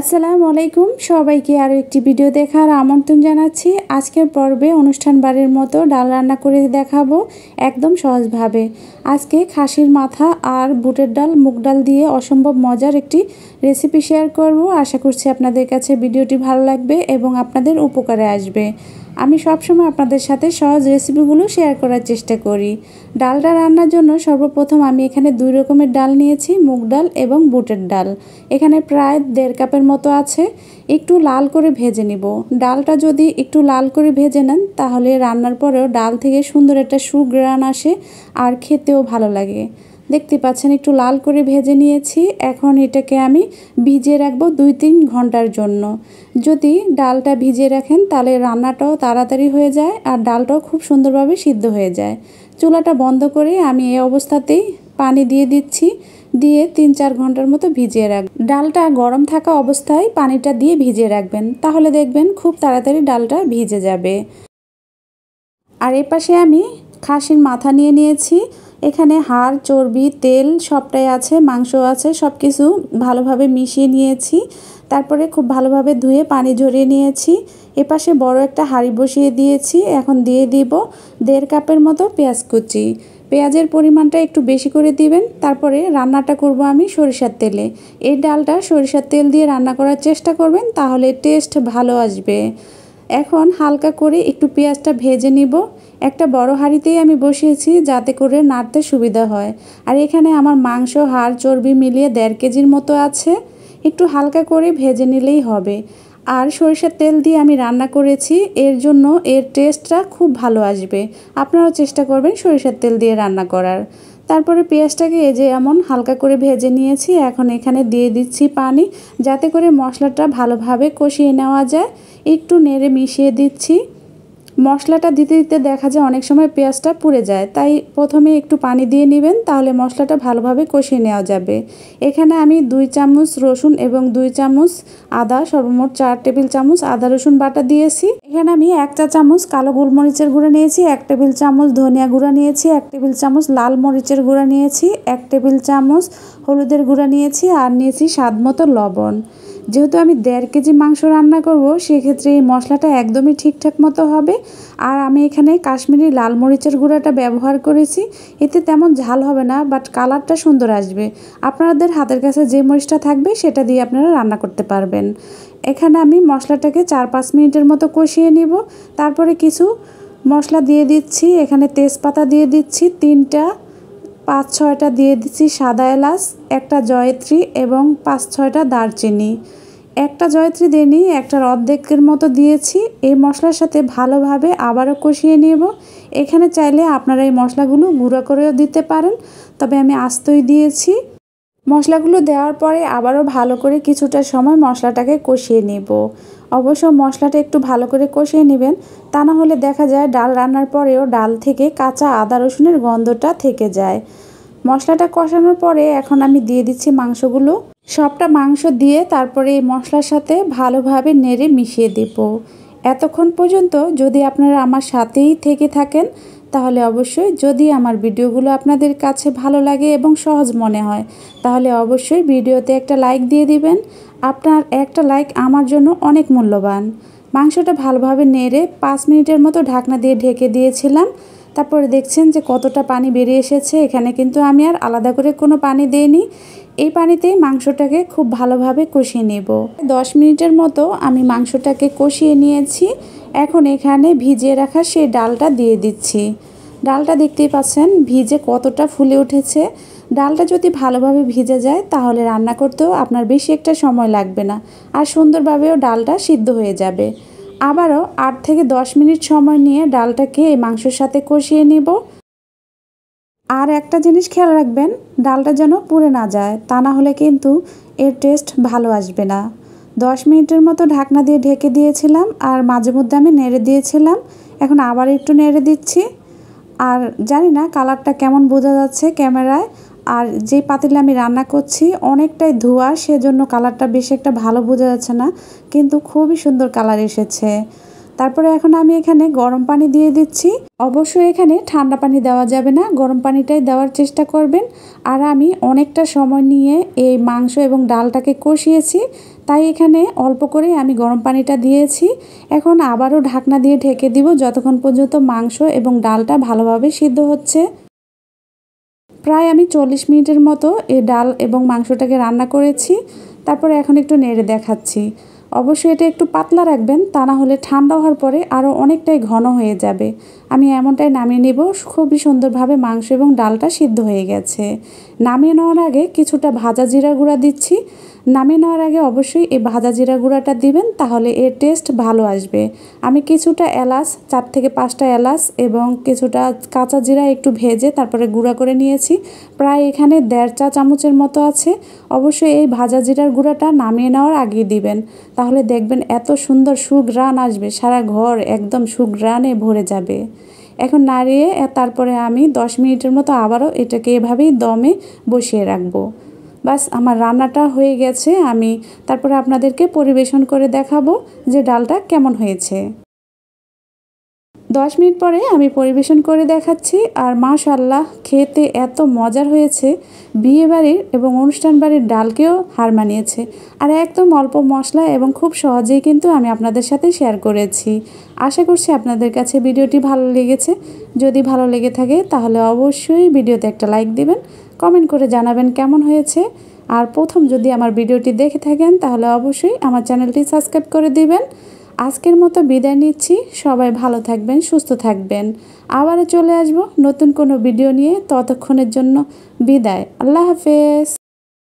আসসালামু আলাইকুম। সবাইকে আরও একটি ভিডিও দেখার আমন্ত্রণ জানাচ্ছি। আজকের পর্বে অনুষ্ঠান বাড়ির মতো ডাল রান্না করে দেখাবো একদম সহজভাবে। আজকে খাসির মাথা আর বুটের ডাল, মুগ ডাল দিয়ে অসম্ভব মজার একটি রেসিপি শেয়ার করব। আশা করছি আপনাদের কাছে ভিডিওটি ভালো লাগবে এবং আপনাদের উপকারে আসবে। আমি সবসময় আপনাদের সাথে সহজ রেসিপিগুলো শেয়ার করার চেষ্টা করি। ডালটা রান্নার জন্য সর্বপ্রথম আমি এখানে দুই রকমের ডাল নিয়েছি, মুগ ডাল এবং বুটের ডাল। এখানে প্রায় দেড় কাপের মতো আছে, একটু লাল করে ভেজে নিব। ডালটা যদি একটু লাল করে ভেজে নেন, তাহলে রান্নার পরেও ডাল থেকে সুন্দর একটা সুগ্রান আসে, আর খেতেও ভালো লাগে। দেখতে পাচ্ছেন, একটু লাল করে ভেজে নিয়েছি। এখন এটাকে আমি ভিজিয়ে রাখব দুই তিন ঘণ্টার জন্য। যদি ডালটা ভিজিয়ে রাখেন, তাহলে রান্নাটাও তাড়াতাড়ি হয়ে যায় আর ডালটাও খুব সুন্দরভাবে সিদ্ধ হয়ে যায়। চুলাটা বন্ধ করে আমি এই অবস্থাতেই পানি দিয়ে দিচ্ছি, দিয়ে তিন চার ঘণ্টার মতো ভিজিয়ে রাখ। ডালটা গরম থাকা অবস্থায় পানিটা দিয়ে ভিজিয়ে রাখবেন, তাহলে দেখবেন খুব তাড়াতাড়ি ডালটা ভিজে যাবে। আর এ পাশে আমি খাসির মাথা নিয়ে নিয়েছি। এখানে হাড়, চর্বি, তেল সবটাই আছে, মাংস আছে সব কিছু ভালোভাবে মিশিয়ে নিয়েছি। তারপরে খুব ভালোভাবে ধুয়ে পানি ঝরিয়ে নিয়েছি। এপাশে বড় একটা হাঁড়ি বসিয়ে দিয়েছি, এখন দিয়ে দিব দেড় কাপের মতো পেঁয়াজ কুচি। পেঁয়াজের পরিমাণটা একটু বেশি করে দিবেন, তারপরে রান্নাটা করব আমি সরিষার তেলে। এই ডালটা সরিষার তেল দিয়ে রান্না করার চেষ্টা করবেন, তাহলে টেস্ট ভালো আসবে। এখন হালকা করে একটু পেঁয়াজটা ভেজে নিব। একটা বড় হাঁড়িতেই আমি বসিয়েছি যাতে করে নাড়তে সুবিধা হয়। আর এখানে আমার মাংস, হাড়, চর্বি মিলিয়ে দেড় কেজির মতো আছে। একটু হালকা করে ভেজে নিলেই হবে। আর সরিষার তেল দিয়ে আমি রান্না করেছি। এর জন্য এর টেস্টটা খুব ভালো আসবে। আপনারাও চেষ্টা করবেন সরিষার তেল দিয়ে রান্না করার। তারপরে পেঁয়াজটাকে যে এমন হালকা করে ভেজে নিয়েছি, এখন এখানে দিয়ে দিচ্ছি পানি যাতে করে মশলাটা ভালোভাবে কষিয়ে নেওয়া যায়। একটু নেড়ে মিশিয়ে দিচ্ছি। মশলাটা দিতে দিতে দেখা যায় অনেক সময় পেঁয়াজটা পুড়ে যায়। তাই প্রথমে একটু পানি দিয়ে নেবেন, তাহলে মশলাটা ভালোভাবে কষিয়ে নেওয়া যাবে। এখানে আমি দুই চামচ রসুন এবং দুই চামচ আদা, সর্বমোট চার টেবিল চামচ আদা, রসুন বাটা দিয়েছি। এখানে আমি এক চা চামচ কালো গোলমরিচের গুঁড়া নিয়েছি, এক টেবিল চামচ ধনিয়া গুঁড়া নিয়েছি, এক টেবিল চামচ লাল মরিচের গুঁড়া নিয়েছি, এক টেবিল চামচ হলুদের গুঁড়া নিয়েছি, আর নিয়েছি স্বাদ মতো লবণ। যেহেতু আমি দেড় কেজি মাংস রান্না করব, সেক্ষেত্রে এই মশলাটা একদমই ঠিকঠাক মতো হবে। আর আমি এখানে কাশ্মীরি লাল মরিচের গুঁড়াটা ব্যবহার করেছি। এতে তেমন ঝাল হবে না বাট কালারটা সুন্দর আসবে। আপনাদের হাতের কাছে যে মরিচটা থাকবে, সেটা দিয়ে আপনারা রান্না করতে পারবেন। এখানে আমি মশলাটাকে চার পাঁচ মিনিটের মতো কষিয়ে নিব। তারপরে কিছু মশলা দিয়ে দিচ্ছি। এখানে তেজপাতা দিয়ে দিচ্ছি তিনটা। পাঁচ ছয়টা দিয়ে দিচ্ছি সাদা এলাচ, একটা জয়ত্রী এবং পাঁচ ছয়টা দারচিনি। একটা জয়ত্রী নিই একটা অর্ধেকের মতো দিয়েছি। এই মশলার সাথে ভালোভাবে আবারও কষিয়ে নেব। এখানে চাইলে আপনারা এই মশলাগুলো গুঁড়ো করেও দিতে পারেন, তবে আমি আস্তই দিয়েছি। মশলাগুলো দেওয়ার পরে আবারও ভালো করে কিছুটা সময় মশলাটাকে কষিয়ে নেব। অবশ্য মশলাটা একটু ভালো করে কষিয়ে নেবেন, তা না হলে দেখা যায় ডাল রান্নার পরেও ডাল থেকে কাঁচা আদা রসুনের গন্ধটা থেকে যায়। মশলাটা কষানোর পরে এখন আমি দিয়ে দিচ্ছি মাংসগুলো। সবটা মাংস দিয়ে তারপরে এই মশলার সাথে ভালোভাবে নেড়ে মিশিয়ে দেব। এতক্ষণ পর্যন্ত যদি আপনারা আমার সাথেই থেকে থাকেন, তাহলে অবশ্যই যদি আমার ভিডিওগুলো আপনাদের কাছে ভালো লাগে এবং সহজ মনে হয়, তাহলে অবশ্যই ভিডিওতে একটা লাইক দিয়ে দিবেন। আপনার একটা লাইক আমার জন্য অনেক মূল্যবান। মাংসটা ভালোভাবে নেড়ে পাঁচ মিনিটের মতো ঢাকনা দিয়ে ঢেকে দিয়েছিলাম। তারপরে দেখছেন যে কতটা পানি বেরিয়ে এসেছে, এখানে কিন্তু আমি আর আলাদা করে কোনো পানি দিইনি। এই পানিতেই মাংসটাকে খুব ভালোভাবে কষিয়ে নেব। দশ মিনিটের মতো আমি মাংসটাকে কষিয়ে নিয়েছি। এখন এখানে ভিজিয়ে রাখা সেই ডালটা দিয়ে দিচ্ছি। ডালটা দেখতেই পাচ্ছেন ভিজে কতটা ফুলে উঠেছে। ডালটা যদি ভালোভাবে ভিজে যায় তাহলে রান্না করতেও আপনার বেশি একটা সময় লাগবে না আর সুন্দরভাবেও ডালটা সিদ্ধ হয়ে যাবে। আবারও আট থেকে দশ মিনিট সময় নিয়ে ডালটাকে এই মাংসের সাথে কষিয়ে নিব। আর একটা জিনিস খেয়াল রাখবেন, ডালটা যেন পুড়ে না যায়, তা না হলে কিন্তু এর টেস্ট ভালো আসবে না। দশ মিনিটের মতো ঢাকনা দিয়ে ঢেকে দিয়েছিলাম আর মাঝে মধ্যে আমি নেড়ে দিয়েছিলাম। এখন আবার একটু নেড়ে দিচ্ছি। আর জানি না কালারটা কেমন বোঝা যাচ্ছে ক্যামেরায়। আর যে পাতিলে আমি রান্না করছি, অনেকটাই ধোয়া, সেজন্য কালারটা বেশি একটা ভালো বোঝা যাচ্ছে না। কিন্তু খুবই সুন্দর কালার এসেছে। তারপরে এখন আমি এখানে গরম পানি দিয়ে দিচ্ছি। অবশ্যই এখানে ঠান্ডা পানি দেওয়া যাবে না। গরম পানিটাই দেওয়ার চেষ্টা করবেন। আর আমি অনেকটা সময় নিয়ে এই মাংস এবং ডালটাকে কষিয়েছি। তাই এখানে অল্প করে আমি গরম পানিটা দিয়েছি। এখন আবারও ঢাকনা দিয়ে ঢেকে দিব যতক্ষণ পর্যন্ত মাংস এবং ডালটা ভালোভাবে সিদ্ধ হচ্ছে। প্রায় আমি চল্লিশ মিনিটের মতো এই ডাল এবং মাংসটাকে রান্না করেছি। তারপরে এখন একটু নেড়ে দেখাচ্ছি। অবশ্যই এটা একটু পাতলা রাখবেন, তা না হলে ঠান্ডা হওয়ার পরে আরও অনেকটাই ঘন হয়ে যাবে। আমি এমনটাই নামিয়ে নেব, খুবই সুন্দরভাবে মাংস এবং ডালটা সিদ্ধ হয়ে গেছে। নামিয়ে নেওয়ার আগে কিছুটা ভাজা জিরা গুঁড়া দিচ্ছি। নামিয়ে নেওয়ার আগে অবশ্যই এই ভাজা জিরা গুঁড়াটা দিবেন, তাহলে এর টেস্ট ভালো আসবে। আমি কিছুটা এলাচ, চার থেকে পাঁচটা এলাচ এবং কিছুটা কাঁচা জিরা একটু ভেজে তারপরে গুঁড়া করে নিয়েছি। প্রায় এখানে দেড় চা চামচের মতো আছে। অবশ্যই এই ভাজা জিরার গুঁড়াটা নামিয়ে নেওয়ার আগে দিবেন। তাহলে দেখবেন এত সুন্দর সুঘ্রাণ আসবে, সারা ঘর একদম সুঘ্রাণে ভরে যাবে। এখন নাড়িয়ে তারপরে আমি দশ মিনিটের মতো আবারও এটাকে এভাবেই দমে বসিয়ে রাখব। বাস, আমার রান্নাটা হয়ে গেছে, আমি তারপরে আপনাদেরকে পরিবেশন করে দেখাবো যে ডালটা কেমন হয়েছে। দশ মিনিট পরে আমি পরিবেশন করে দেখাচ্ছি আর মাশাল্লাহ খেতে এত মজার হয়েছে। বিয়ে বাড়ির এবং অনুষ্ঠান বাড়ির ডালকেও হার মানিয়েছে। আর একদম অল্প মশলা এবং খুব সহজেই কিন্তু আমি আপনাদের সাথে শেয়ার করেছি। আশা করছি আপনাদের কাছে ভিডিওটি ভালো লেগেছে। যদি ভালো লেগে থাকে তাহলে অবশ্যই ভিডিওতে একটা লাইক দিবেন কমেন্ট করে জানাবেন কেমন হয়েছে। আর প্রথম যদি আমার ভিডিওটি দেখে থাকেন তাহলে অবশ্যই আমার চ্যানেলটি সাবস্ক্রাইব করে দিবেন। আজকের মতো বিদায় নিচ্ছি। সবাই ভালো থাকবেন, সুস্থ থাকবেন। আবারও চলে আসব নতুন কোনো ভিডিও নিয়ে। ততক্ষণের জন্য বিদায়। আল্লাহ হাফেজ।